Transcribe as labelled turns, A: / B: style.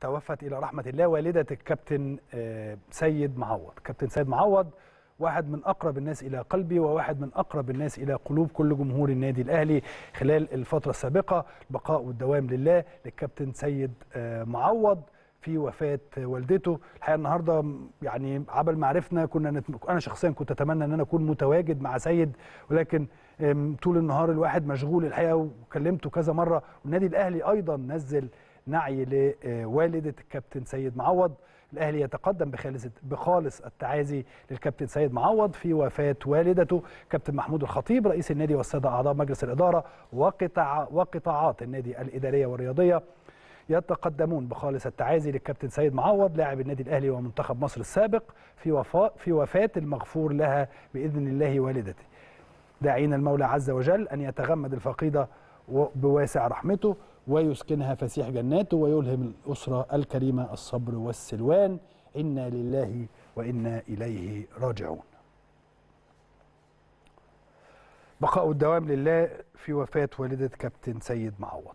A: توفت إلى رحمة الله والدة الكابتن آه، سيد معوض. كابتن سيد معوض واحد من أقرب الناس إلى قلبي وواحد من أقرب الناس إلى قلوب كل جمهور النادي الأهلي خلال الفترة السابقة. البقاء والدوام لله للكابتن سيد آه، معوض في وفاة والدته. الحقيقة النهارده يعني عبل ما عرفنا كنا نت... أنا شخصيا كنت أتمنى إن أنا أكون متواجد مع سيد ولكن طول النهار الواحد مشغول الحقيقة وكلمته كذا مرة. والنادي الأهلي أيضا نزل نعي لوالدة الكابتن سيد معوض. الأهلي يتقدم بخالص بخالص التعازي للكابتن سيد معوض في وفاة والدته كابتن محمود الخطيب رئيس النادي والساده أعضاء مجلس الإدارة وقطاع وقطاعات النادي الإدارية والرياضية. يتقدمون بخالص التعازي للكابتن سيد معوض لاعب النادي الأهلي ومنتخب مصر السابق في وفاة في وفاة المغفور لها بإذن الله والدته. داعين المولى عز وجل أن يتغمد الفقيده بواسع رحمته. ويسكنها فسيح جناته ويلهم الأسرة الكريمة الصبر والسلوان إنا لله وإنا إليه راجعون. بقاء الدوام لله في وفاة والدة كابتن سيد معوض.